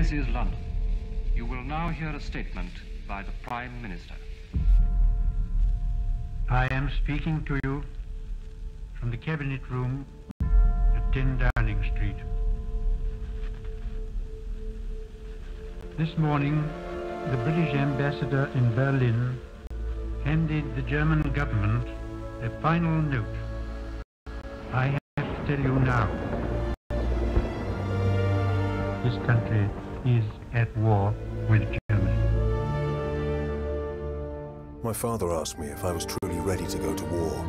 This is London. You will now hear a statement by the Prime Minister. I am speaking to you from the Cabinet Room at 10 Downing Street. This morning, the British ambassador in Berlin handed the German government a final note. I have to tell you now, this country is at war with Germany. My father asked me if I was truly ready to go to war.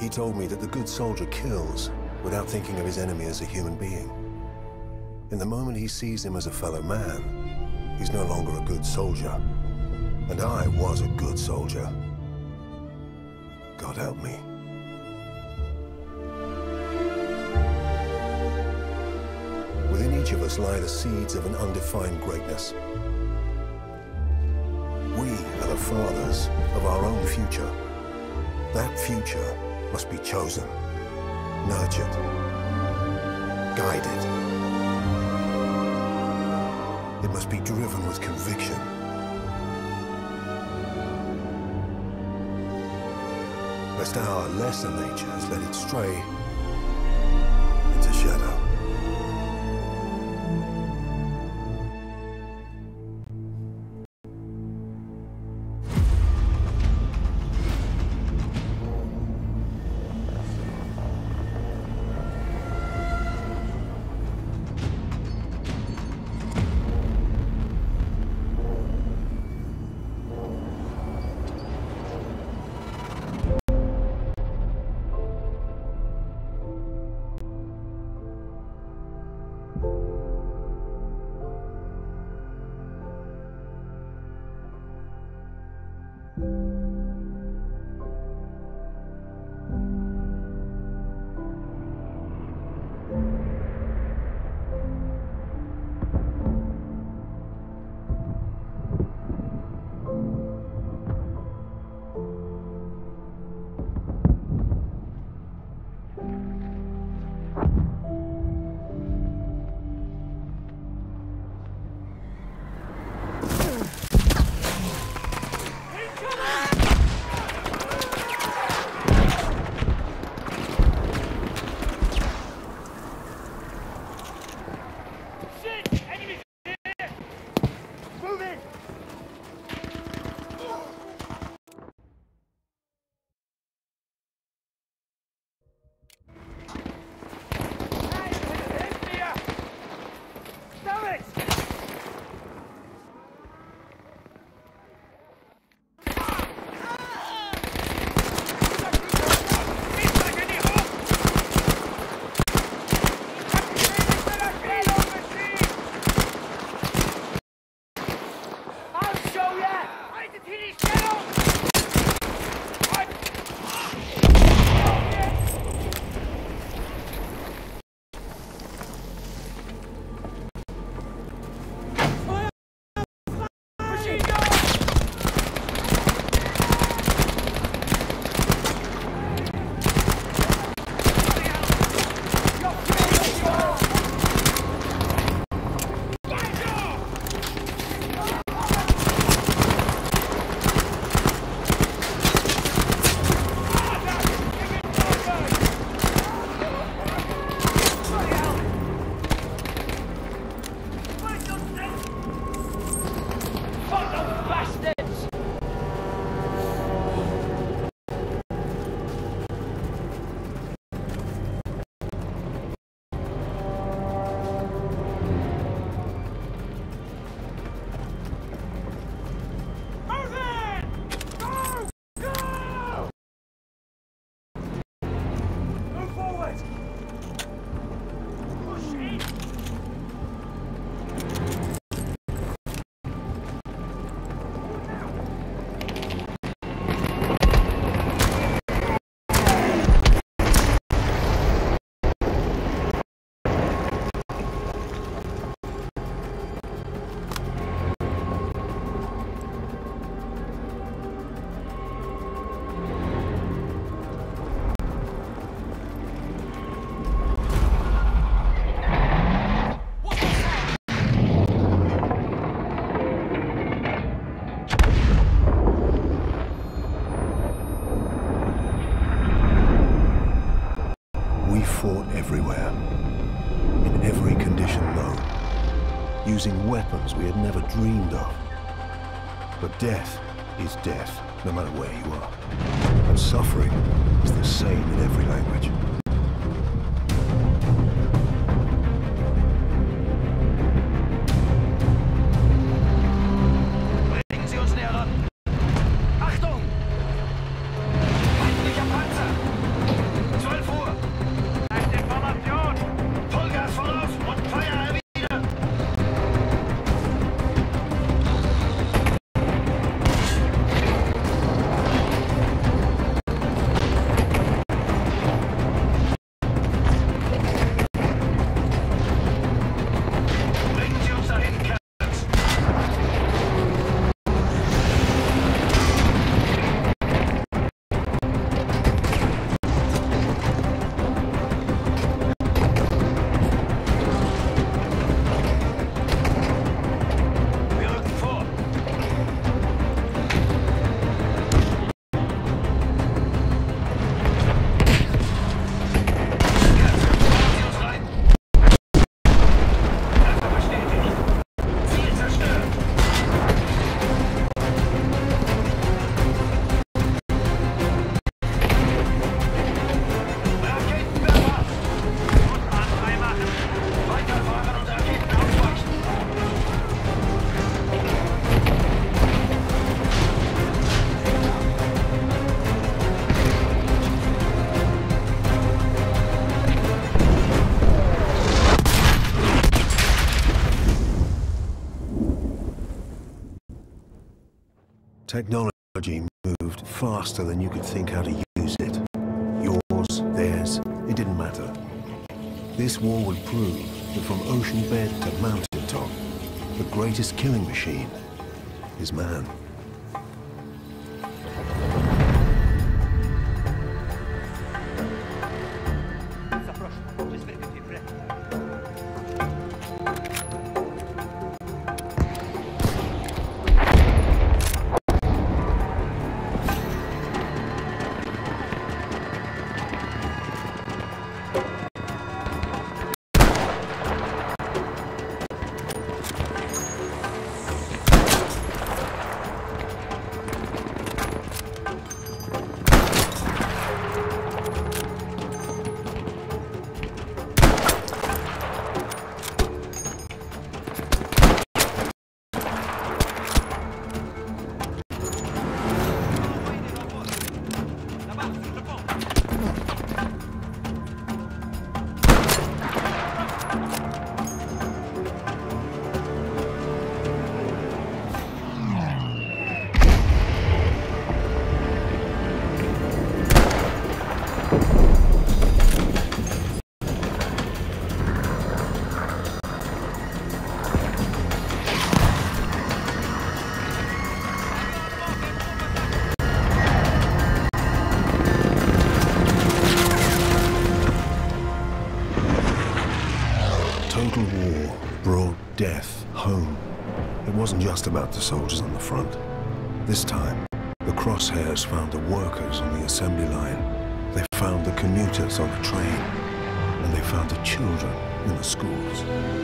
He told me that the good soldier kills without thinking of his enemy as a human being. In the moment he sees him as a fellow man, he's no longer a good soldier. And I was a good soldier. God help me. Each of us lie the seeds of an undefined greatness. We are the fathers of our own future. That future must be chosen, nurtured, guided. It must be driven with conviction. Lest our lesser natures let it stray weapons we had never dreamed of. But death is death, no matter where you are. And suffering is the same in every language. Technology moved faster than you could think how to use it. Yours, theirs, it didn't matter. This war would prove that from ocean bed to mountain top, the greatest killing machine is man. Wasn't just about the soldiers on the front. This time, the crosshairs found the workers on the assembly line. They found the commuters on the train. And they found the children in the schools.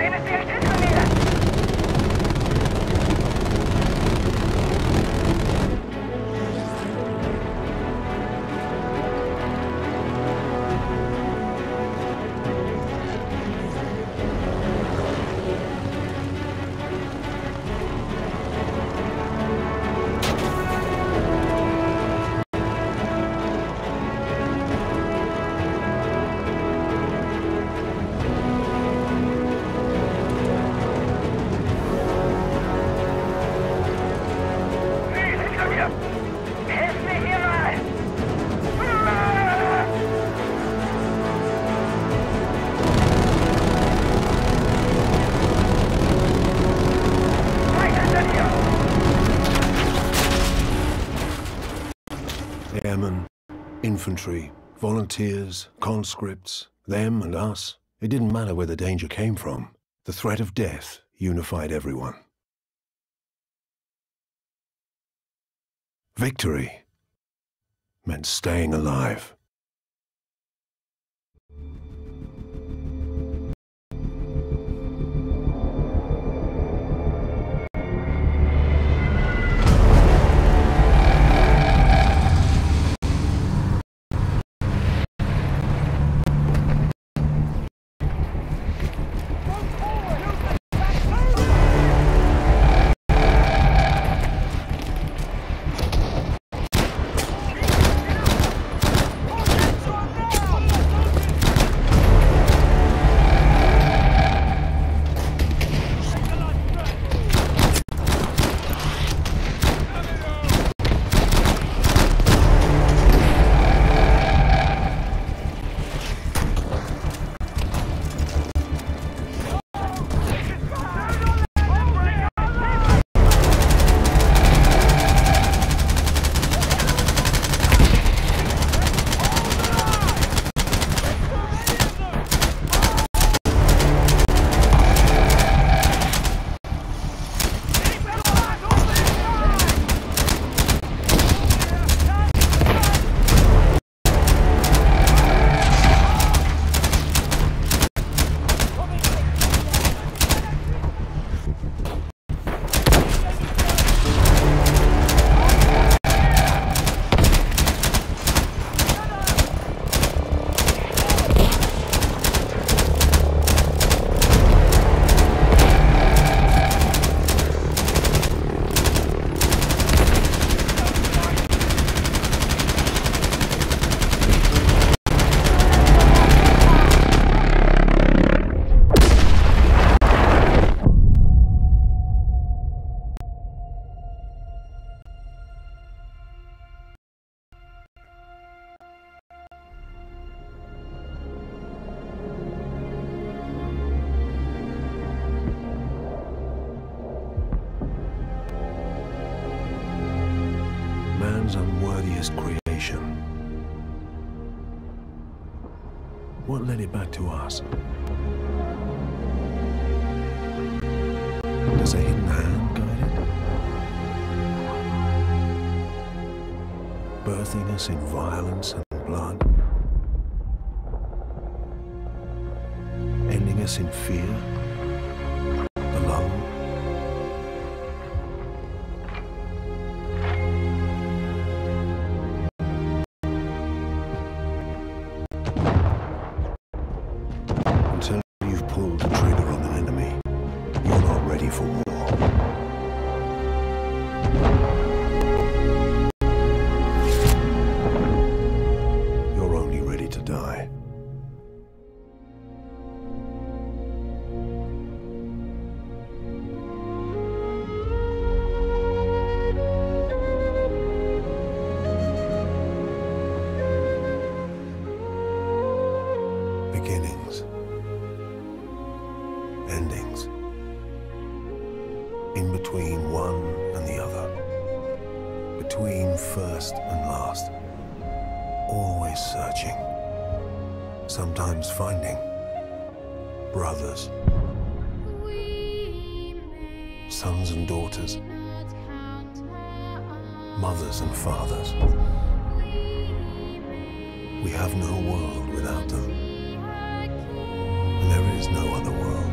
Enemy attack! Infantry, volunteers, conscripts, them and us. It didn't matter where the danger came from. The threat of death unified everyone. Victory meant staying alive. Does a hidden hand guide it? Birthing us in violence and blood? Ending us in fear? brothers, sons and daughters, mothers and fathers. We have no world without them. There is no other world.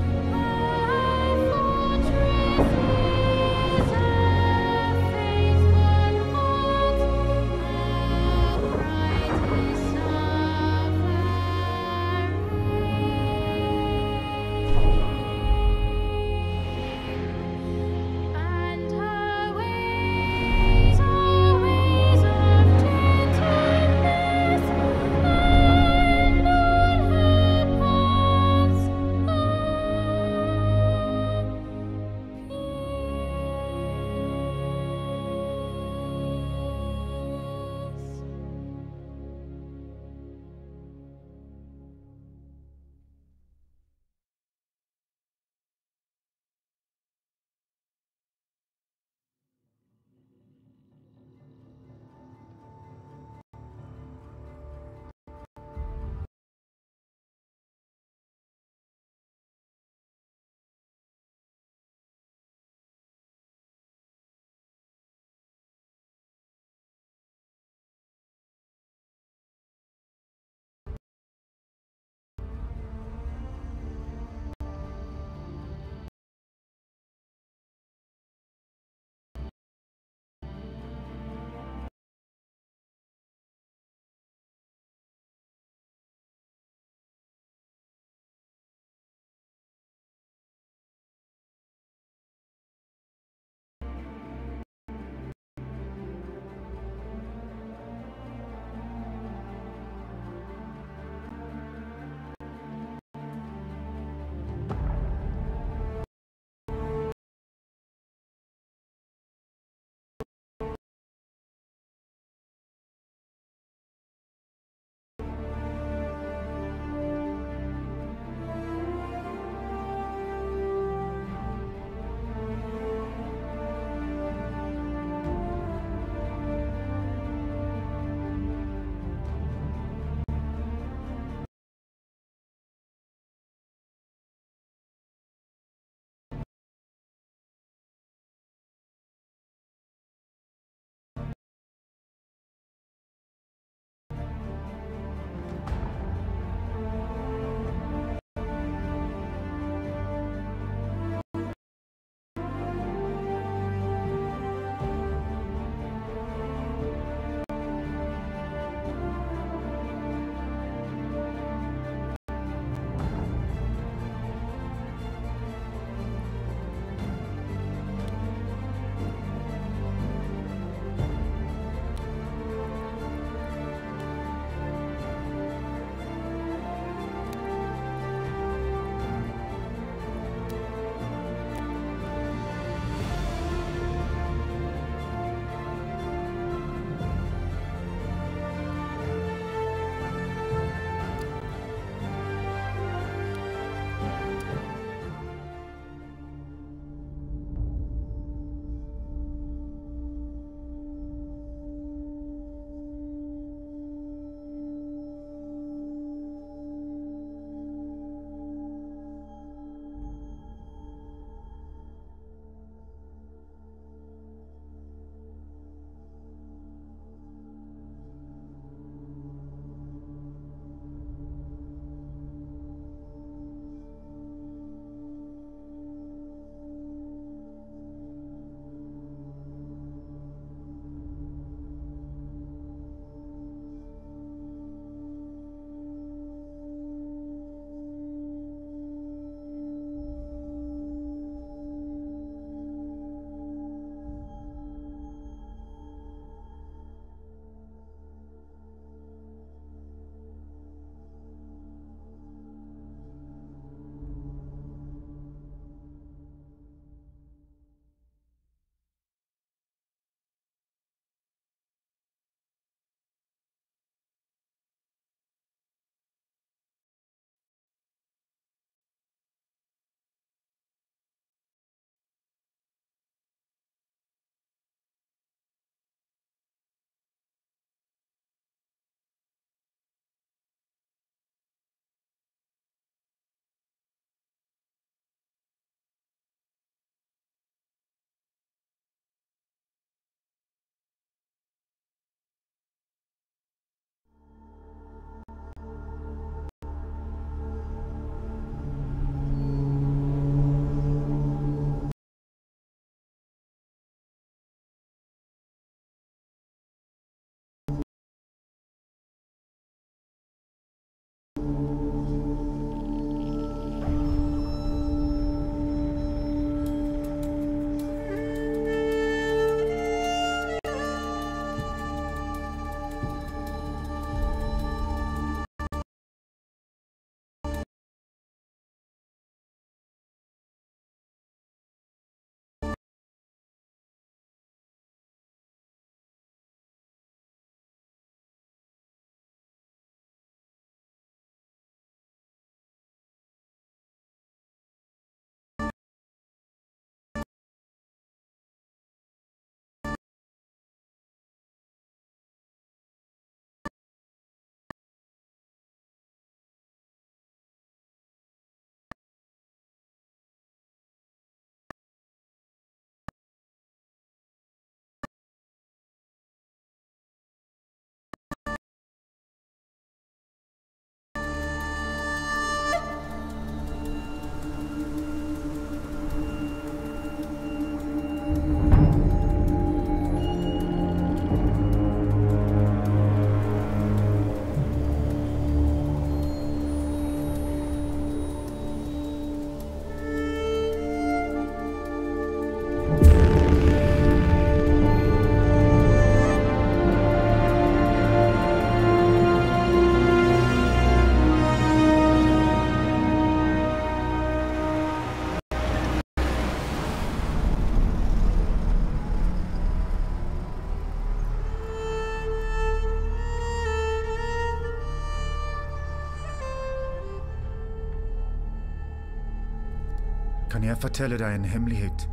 Kan jeg fortelle deg en hemmelighet?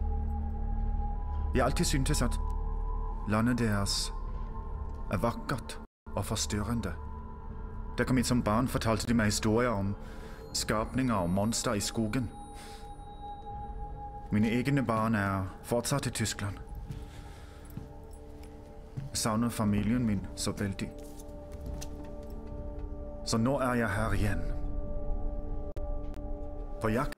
Jeg alltid syntes at landet deres er vakkert og forstyrrende. Da kom hit som barn, fortalte de meg historier om skapninger og monstre i skogen. Mine egne barn er fortsatt i Tyskland. Jeg savner familien min så veldig. Så nå er jeg her igjen. På jakt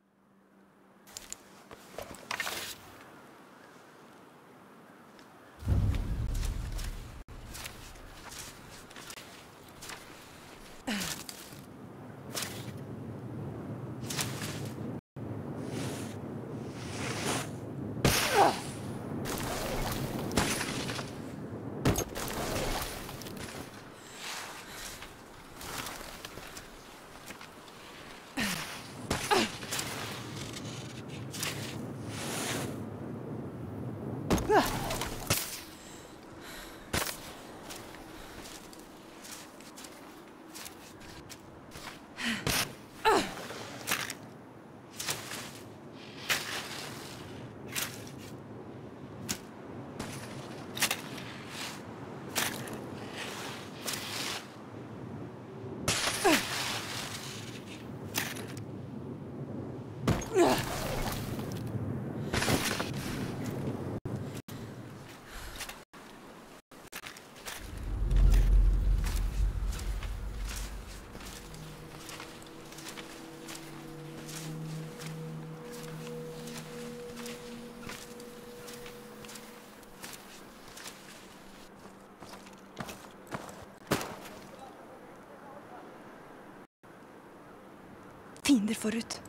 Ugh. Fiender forut.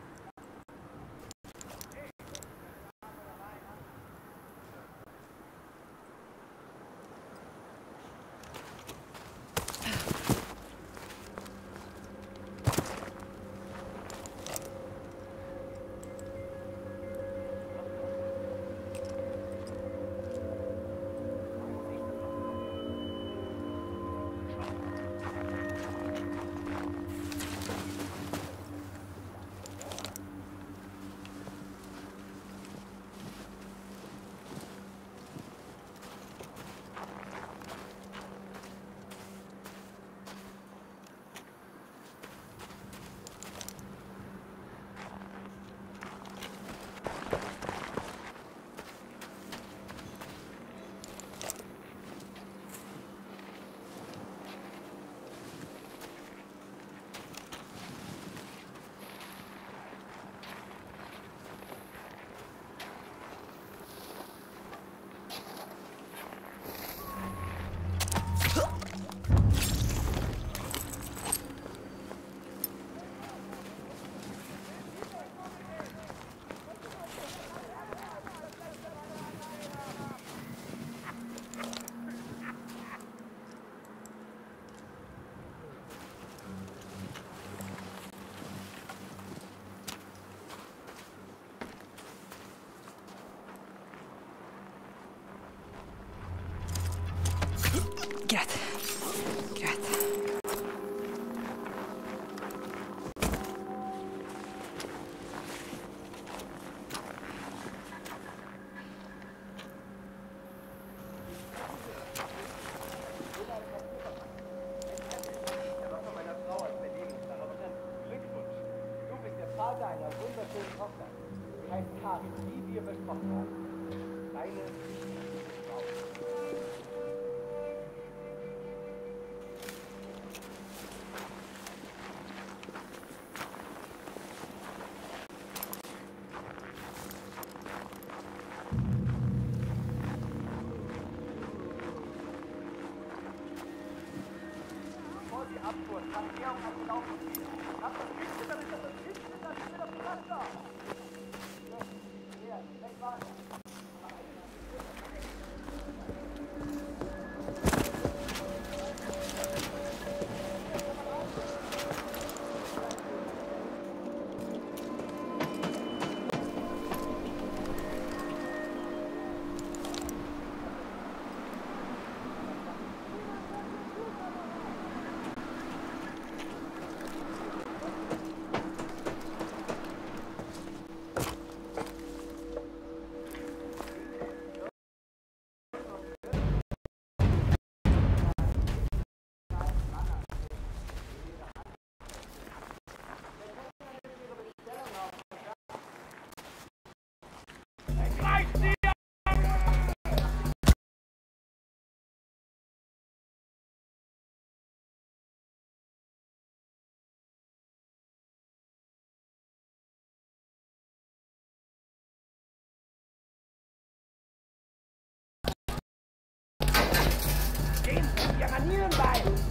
Campeão, campeão. nearby.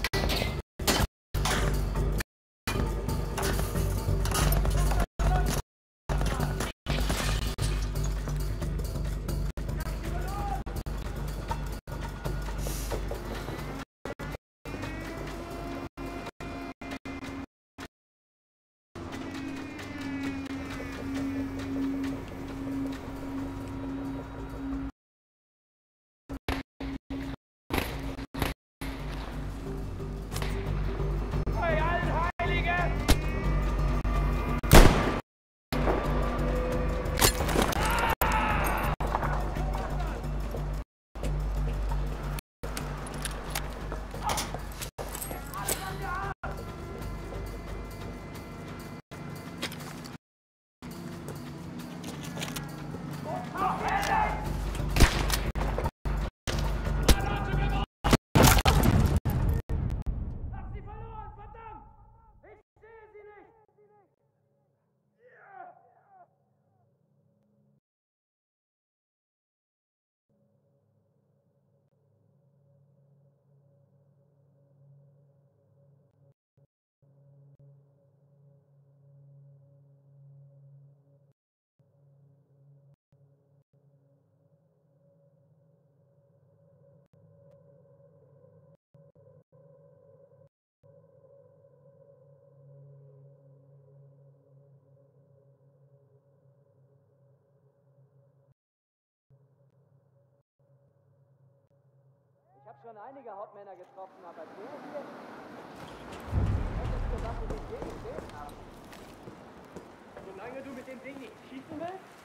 schon einige Hauptmänner getroffen, aber der hier. Solange du mit dem Ding nicht schießen willst?